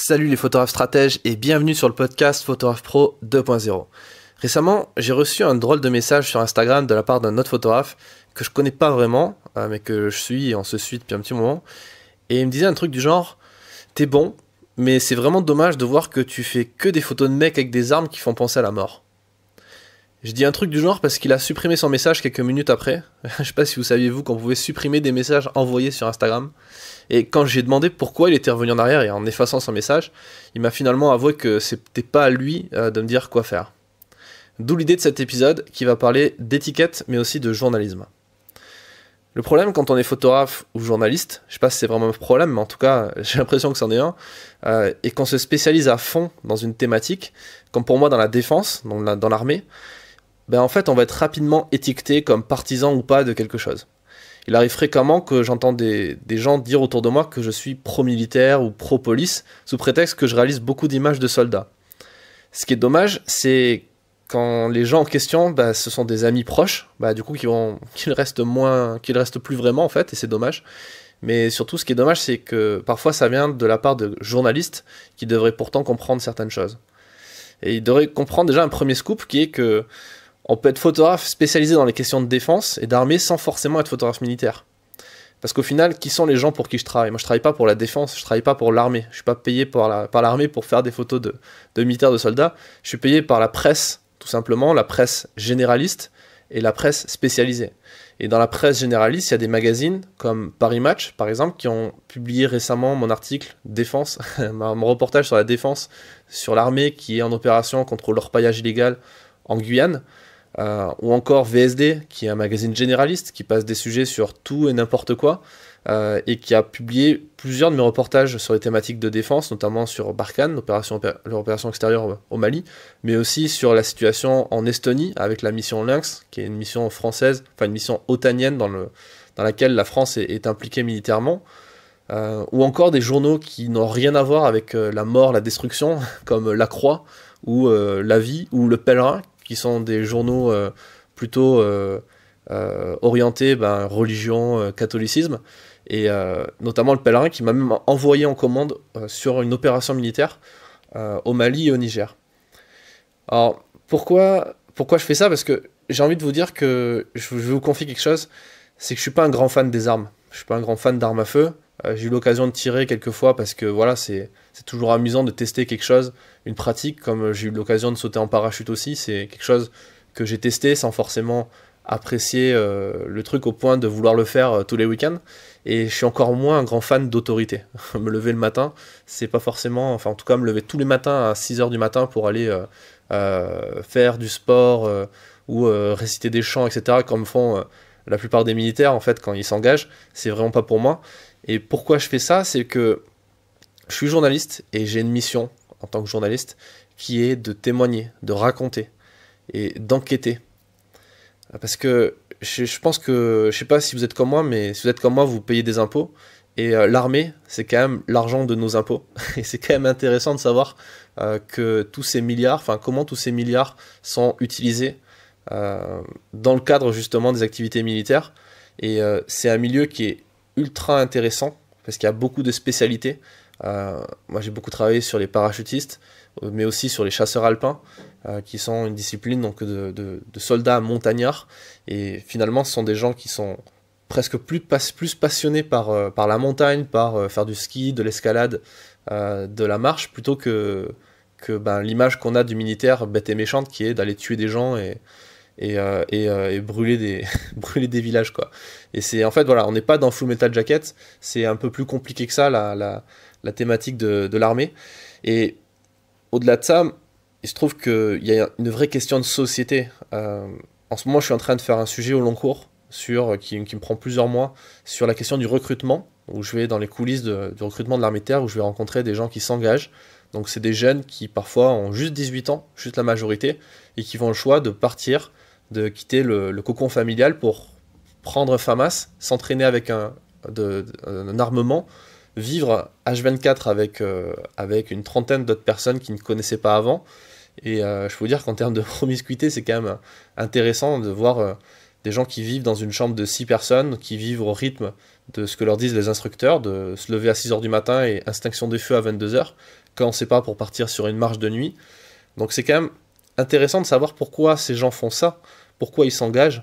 Salut les photographes stratèges et bienvenue sur le podcast Photographe Pro 2.0. Récemment, j'ai reçu un drôle de message sur Instagram de la part d'un autre photographe que je connais pas vraiment, euh, mais que je suis et on se suit depuis un petit moment. Et il me disait un truc du genre T'es bon, mais c'est vraiment dommage de voir que tu fais que des photos de mecs avec des armes qui font penser à la mort. Je dis un truc du genre parce qu'il a supprimé son message quelques minutes après. je sais pas si vous saviez vous qu'on pouvait supprimer des messages envoyés sur Instagram. Et quand j'ai demandé pourquoi il était revenu en arrière et en effaçant son message, il m'a finalement avoué que c'était pas à lui euh, de me dire quoi faire. D'où l'idée de cet épisode qui va parler d'étiquette mais aussi de journalisme. Le problème quand on est photographe ou journaliste, je sais pas si c'est vraiment un problème, mais en tout cas j'ai l'impression que c'en est un, euh, et qu'on se spécialise à fond dans une thématique, comme pour moi dans la défense, dans l'armée, ben en fait on va être rapidement étiqueté comme partisan ou pas de quelque chose. Il arrive fréquemment que j'entends des, gens dire autour de moi que je suis pro-militaire ou pro-police, sous prétexte que je réalise beaucoup d'images de soldats. Ce qui est dommage, c'est quand les gens en question, bah, ce sont des amis proches, bah, du coup, qu'ils restent moins, qu'ils restent plus vraiment en fait, et c'est dommage. Mais surtout, ce qui est dommage, c'est que parfois ça vient de la part de journalistes qui devraient pourtant comprendre certaines choses. Et ils devraient comprendre déjà un premier scoop qui est que on peut être photographe spécialisé dans les questions de défense et d'armée sans forcément être photographe militaire. Parce qu'au final, qui sont les gens pour qui je travaille? Moi, je travaille pas pour la défense, je travaille pas pour l'armée. Je suis pas payé par l'armée pour faire des photos de, de militaires, de soldats. Je suis payé par la presse, tout simplement, la presse généraliste et la presse spécialisée. Et dans la presse généraliste, il y a des magazines comme Paris Match, par exemple, qui ont publié récemment mon article Défense, mon reportage sur la défense, sur l'armée qui est en opération contre l'orpaillage illégal en Guyane. Euh, ou encore VSD, qui est un magazine généraliste qui passe des sujets sur tout et n'importe quoi, euh, et qui a publié plusieurs de mes reportages sur les thématiques de défense, notamment sur Barkhane, l'opération extérieure au Mali, mais aussi sur la situation en Estonie avec la mission Lynx, qui est une mission française, enfin une mission otanienne dans, le, dans laquelle la France est, impliquée militairement. Euh, ou encore des journaux qui n'ont rien à voir avec la mort, la destruction, comme La Croix, ou La Vie, ou Le Pèlerin, qui sont des journaux euh, plutôt euh, euh, orientés ben, religion, catholicisme, et notamment le pèlerin qui m'a même envoyé en commande sur une opération militaire au Mali et au Niger. Alors pourquoi, pourquoi je fais ça? Parce que j'ai envie de vous dire que je vais vous confier quelque chose, c'est que je suis pas un grand fan des armes. Je suis pas un grand fan d'armes à feu. J'ai eu l'occasion de tirer quelques fois parce que voilà, c'est toujours amusant de tester quelque chose une pratique, comme j'ai eu l'occasion de sauter en parachute aussi, c'est quelque chose que j'ai testé sans forcément apprécier euh, le truc au point de vouloir le faire euh, tous les week-ends. Et je suis encore moins un grand fan d'autorité. me lever le matin, c'est pas forcément, enfin en tout cas me lever tous les matins à 6h du matin pour aller euh, faire du sport ou réciter des chants, etc., comme font la plupart des militaires en fait quand ils s'engagent, c'est vraiment pas pour moi. Et pourquoi je fais ça, c'est que je suis journaliste et j'ai une mission en tant que journaliste, qui est de témoigner, de raconter et d'enquêter. Parce que je, pense que, je sais pas si vous êtes comme moi, mais si vous êtes comme moi, vous payez des impôts. Et euh, l'armée, c'est quand même l'argent de nos impôts. Et c'est quand même intéressant de savoir euh, que tous ces milliards, enfin comment tous ces milliards sont utilisés euh, dans le cadre justement des activités militaires. Et c'est un milieu qui est ultra intéressant parce qu'il y a beaucoup de spécialités. Euh, moi, j'ai beaucoup travaillé sur les parachutistes, euh, mais aussi sur les chasseurs alpins, euh, qui sont une discipline donc, de, de, soldats montagnards. Et finalement, ce sont des gens qui sont presque plus, passionnés par, par la montagne, par faire du ski, de l'escalade, de la marche, plutôt que, que ben, l'image qu'on a du militaire bête et méchante, qui est d'aller tuer des gens et, et, et, et, brûler, des, brûler des villages. Quoi. Et c'est en fait, voilà, on n'est pas dans Full Metal Jacket, c'est un peu plus compliqué que ça, la, la, la thématique de, l'armée. Et au-delà de ça, il se trouve qu'il y a une vraie question de société. Euh, en ce moment, je suis en train de faire un sujet au long cours sur, qui, me prend plusieurs mois sur la question du recrutement, où je vais dans les coulisses du recrutement de l'armée de terre, où je vais rencontrer des gens qui s'engagent. Donc c'est des jeunes qui parfois ont juste 18 ans, juste la majorité, et qui font le choix de partir, de quitter le, cocon familial pour prendre FAMAS, s'entraîner avec un, armement vivre H24 avec, euh, avec une trentaine d'autres personnes qui ne connaissaient pas avant. Et euh, je peux vous dire qu'en termes de promiscuité, c'est quand même intéressant de voir euh, des gens qui vivent dans une chambre de 6 personnes, qui vivent au rythme de ce que leur disent les instructeurs, de se lever à 6h du matin et extinction des feux à 22h, quand on ne sait pas pour partir sur une marche de nuit. Donc c'est quand même intéressant de savoir pourquoi ces gens font ça, pourquoi ils s'engagent.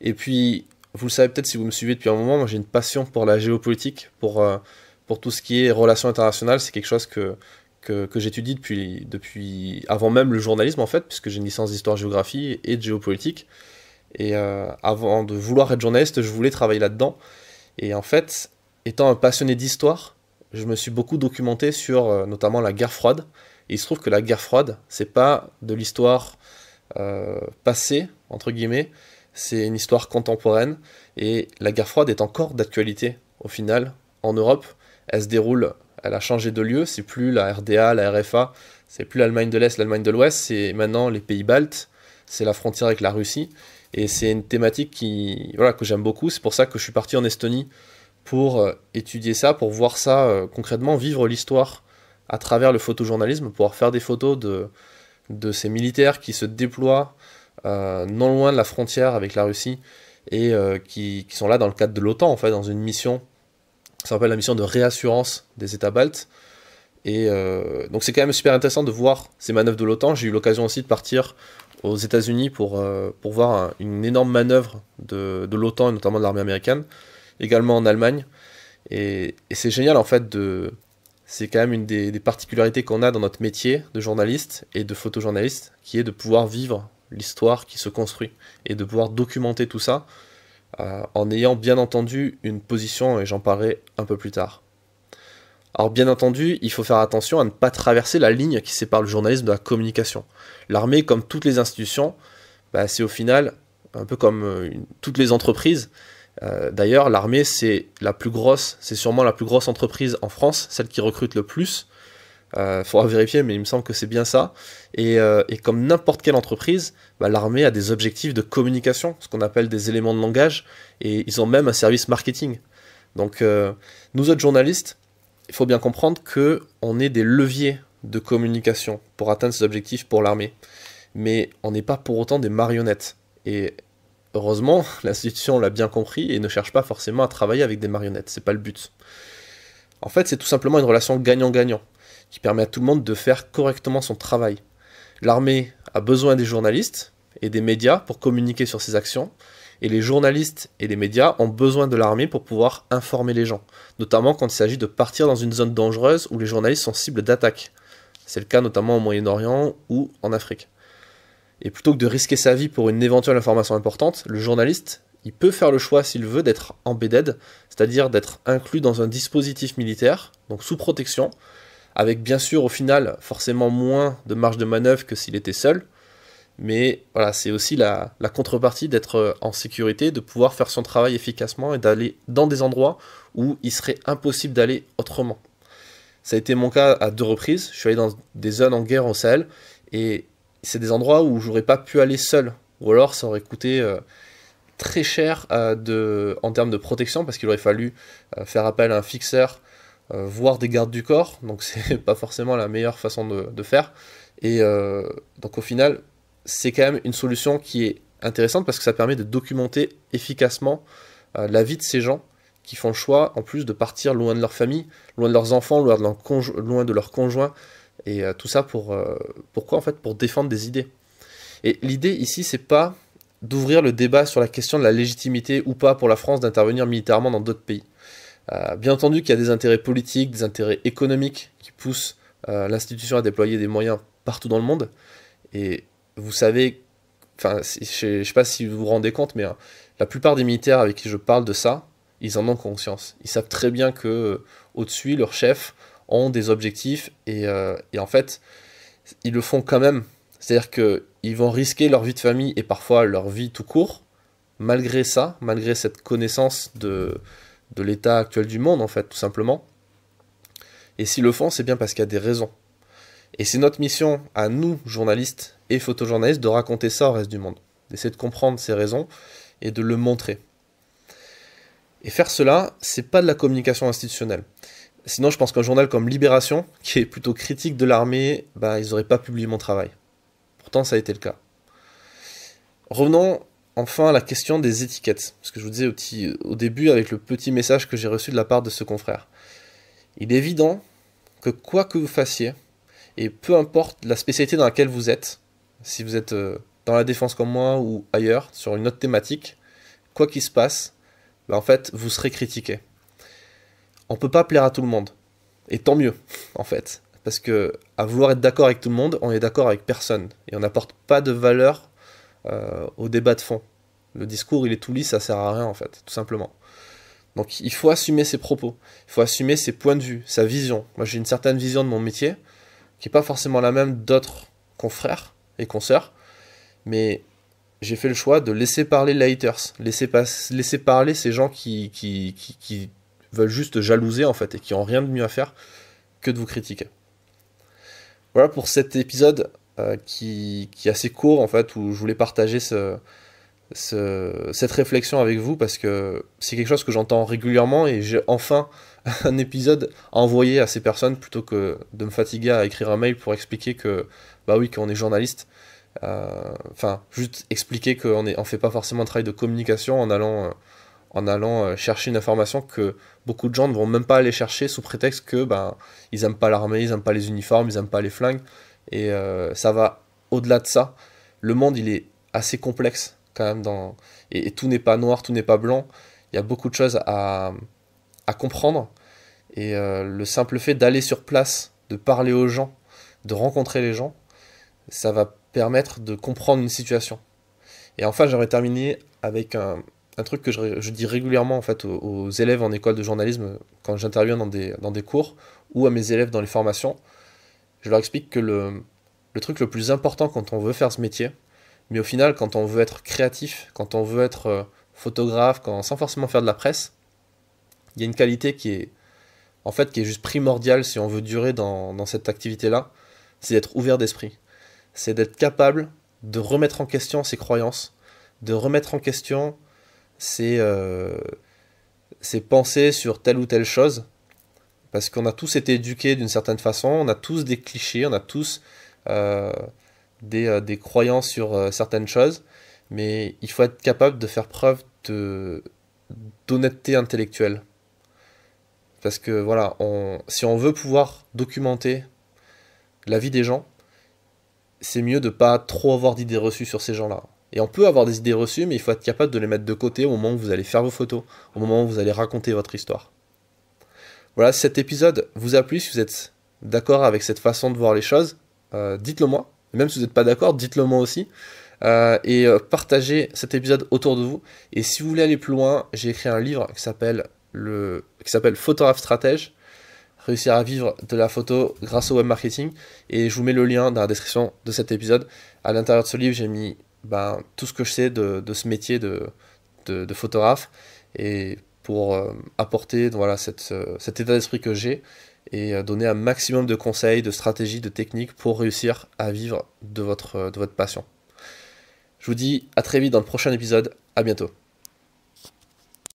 Et puis, vous le savez peut-être si vous me suivez depuis un moment, moi j'ai une passion pour la géopolitique, pour, euh, pour tout ce qui est relations internationales. C'est quelque chose que, que, j'étudie depuis, depuis avant même le journalisme en fait, puisque j'ai une licence d'histoire-géographie et de géopolitique. Et euh, avant de vouloir être journaliste, je voulais travailler là-dedans. Et en fait, étant un passionné d'histoire, je me suis beaucoup documenté sur euh, notamment la guerre froide. Et il se trouve que la guerre froide, c'est pas de l'histoire euh, passée, entre guillemets, c'est une histoire contemporaine. Et la guerre froide est encore d'actualité, au final, en Europe. Elle se déroule, elle a changé de lieu, c'est plus la RDA, la RFA, c'est plus l'Allemagne de l'Est, l'Allemagne de l'Ouest, c'est maintenant les pays baltes, c'est la frontière avec la Russie. Et c'est une thématique qui, voilà, que j'aime beaucoup. C'est pour ça que je suis parti en Estonie pour euh, étudier ça, pour voir ça euh, concrètement, vivre l'histoire à travers le photojournalisme, pouvoir faire des photos de, de ces militaires qui se déploient euh, non loin de la frontière avec la Russie et qui, qui, sont là dans le cadre de l'OTAN, en fait, dans une mission, ça s'appelle la mission de réassurance des États baltes. Et donc c'est quand même super intéressant de voir ces manœuvres de l'OTAN. J'ai eu l'occasion aussi de partir aux États-Unis pour, euh, pour voir une énorme manœuvre de, de l'OTAN et notamment de l'armée américaine, également en Allemagne. Et, c'est génial en fait de. C'est quand même une des, particularités qu'on a dans notre métier de journaliste et de photojournaliste, qui est de pouvoir vivre l'histoire qui se construit et de pouvoir documenter tout ça euh, en ayant bien entendu une position, et j'en parlerai un peu plus tard. Alors bien entendu, il faut faire attention à ne pas traverser la ligne qui sépare le journalisme de la communication. L'armée, comme toutes les institutions, bah, c'est au final un peu comme euh, toutes les entreprises. Euh, d'ailleurs, l'armée, c'est la plus grosse, c'est sûrement la plus grosse entreprise en France, celle qui recrute le plus. Il euh, faudra vérifier, mais il me semble que c'est bien ça. Et, comme n'importe quelle entreprise, bah, l'armée a des objectifs de communication, ce qu'on appelle des éléments de langage, et ils ont même un service marketing. Donc, nous autres journalistes, il faut bien comprendre que on est des leviers de communication pour atteindre ces objectifs pour l'armée. Mais on n'est pas pour autant des marionnettes. Et heureusement, l'institution l'a bien compris et ne cherche pas forcément à travailler avec des marionnettes. C'est pas le but. En fait, c'est tout simplement une relation gagnant-gagnant qui permet à tout le monde de faire correctement son travail. L'armée a besoin des journalistes et des médias pour communiquer sur ses actions, et les journalistes et les médias ont besoin de l'armée pour pouvoir informer les gens, notamment quand il s'agit de partir dans une zone dangereuse où les journalistes sont cibles d'attaques. C'est le cas notamment au Moyen-Orient ou en Afrique. Et plutôt que de risquer sa vie pour une éventuelle information importante, le journaliste, il peut faire le choix s'il veut d'être embedded, c'est-à-dire d'être inclus dans un dispositif militaire, donc sous protection, avec bien sûr au final forcément moins de marge de manœuvre que s'il était seul, mais voilà, c'est aussi la, contrepartie d'être euh, en sécurité, de pouvoir faire son travail efficacement et d'aller dans des endroits où il serait impossible d'aller autrement. Ça a été mon cas à deux reprises. Je suis allé dans des zones en guerre au Sahel et c'est des endroits où j'aurais pas pu aller seul. Ou alors ça aurait coûté euh, très cher euh, en termes de protection parce qu'il aurait fallu faire appel à un fixeur, voir des gardes du corps. Donc c'est pas forcément la meilleure façon de, faire. Et donc au final, c'est quand même une solution qui est intéressante parce que ça permet de documenter efficacement euh, la vie de ces gens qui font le choix, en plus de partir loin de leur famille, loin de leurs enfants, loin de leurs conjoints, et euh, tout ça pour euh, pourquoi en fait Pour défendre des idées. Et l'idée ici, c'est pas d'ouvrir le débat sur la question de la légitimité ou pas pour la France d'intervenir militairement dans d'autres pays. bien entendu qu'il y a des intérêts politiques, des intérêts économiques qui poussent l'institution à déployer des moyens partout dans le monde, et vous savez, enfin, je ne sais pas si vous vous rendez compte, mais la plupart des militaires avec qui je parle de ça, ils en ont conscience. Ils savent très bien que euh, au-dessus, leurs chefs ont des objectifs euh, et, en fait, ils le font quand même. C'est-à-dire qu'ils vont risquer leur vie de famille et parfois leur vie tout court, malgré ça, malgré cette connaissance de, de l'état actuel du monde, en fait, tout simplement. Et s'ils le font, c'est bien parce qu'il y a des raisons. Et c'est notre mission à nous, journalistes et photojournalistes, de raconter ça au reste du monde, d'essayer de comprendre ces raisons et de le montrer. Et faire cela, c'est pas de la communication institutionnelle. Sinon, je pense qu'un journal comme Libération, qui est plutôt critique de l'armée, bah, ils n'auraient pas publié mon travail. Pourtant, ça a été le cas. Revenons enfin la question des étiquettes. Ce que je vous disais au, au début avec le petit message que j'ai reçu de la part de ce confrère. Il est évident que quoi que vous fassiez, et peu importe la spécialité dans laquelle vous êtes, si vous êtes euh, dans la défense comme moi ou ailleurs, sur une autre thématique, quoi qu'il se passe, bah, en fait, vous serez critiqué. On peut pas plaire à tout le monde. Et tant mieux, en fait. Parce que à vouloir être d'accord avec tout le monde, on est d'accord avec personne. Et on n'apporte pas de valeur euh, au débat de fond. Le discours, il est tout lisse, ça sert à rien, en fait, tout simplement. Donc il faut assumer ses propos, il faut assumer ses points de vue, sa vision. Moi j'ai une certaine vision de mon métier, qui n'est pas forcément la même d'autres confrères et consoeurs, mais j'ai fait le choix de laisser parler les haters, laisser, laisser parler ces gens qui, veulent juste jalouser en fait et qui ont rien de mieux à faire que de vous critiquer. Voilà pour cet épisode euh, qui, qui, est assez court en fait où je voulais partager ce, cette réflexion avec vous parce que c'est quelque chose que j'entends régulièrement et j'ai enfin un épisode envoyé à ces personnes plutôt que de me fatiguer à écrire un mail pour expliquer que bah oui qu'on est journaliste euh, enfin juste expliquer qu'on ne fait pas forcément un travail de communication en allant euh, en allant euh, chercher une information que beaucoup de gens ne vont même pas aller chercher sous prétexte que bah, ils aiment pas l'armée ils aiment pas les uniformes ils aiment pas les flingues et ça va au-delà de ça le monde il est assez complexe quand même dans et, tout n'est pas noir, tout n'est pas blanc. Il y a beaucoup de choses à, à comprendre et euh, le simple fait d'aller sur place, de parler aux gens, de rencontrer les gens, ça va permettre de comprendre une situation. Et enfin, j'aimerais terminer avec un, un truc que je, dis régulièrement en fait aux, élèves en école de journalisme quand j'interviens dans des, dans des cours ou à mes élèves dans les formations. Je leur explique que le, le truc le plus important quand on veut faire ce métier, mais au final, quand on veut être créatif, quand on veut être euh, photographe, quand, sans forcément faire de la presse, il y a une qualité qui est, en fait, qui est juste primordiale si on veut durer dans, cette activité-là, c'est d'être ouvert d'esprit. C'est d'être capable de remettre en question ses croyances, de remettre en question euh, ses pensées sur telle ou telle chose, parce qu'on a tous été éduqués d'une certaine façon, on a tous des clichés, on a tous euh, euh, des, croyances sur certaines choses, mais il faut être capable de faire preuve d'honnêteté intellectuelle. Parce que voilà, si on veut pouvoir documenter la vie des gens, c'est mieux de pas trop avoir d'idées reçues sur ces gens-là. Et on peut avoir des idées reçues, mais il faut être capable de les mettre de côté au moment où vous allez faire vos photos, au moment où vous allez raconter votre histoire. Voilà, si cet épisode vous a plu, si vous êtes d'accord avec cette façon de voir les choses, euh, dites-le moi. Même si vous n'êtes pas d'accord, dites-le moi aussi. Euh, et euh, partagez cet épisode autour de vous. Et si vous voulez aller plus loin, j'ai écrit un livre qui s'appelle le qui stratège, réussir à vivre de la photo grâce au web marketing. Et je vous mets le lien dans la description de cet épisode. À l'intérieur de ce livre, j'ai mis ben, tout ce que je sais de, ce métier de, photographe et pour euh, apporter voilà, cet état d'esprit que j'ai et euh, donner un maximum de conseils, de stratégies, de techniques pour réussir à vivre de votre, de votre passion. Je vous dis à très vite dans le prochain épisode. À bientôt.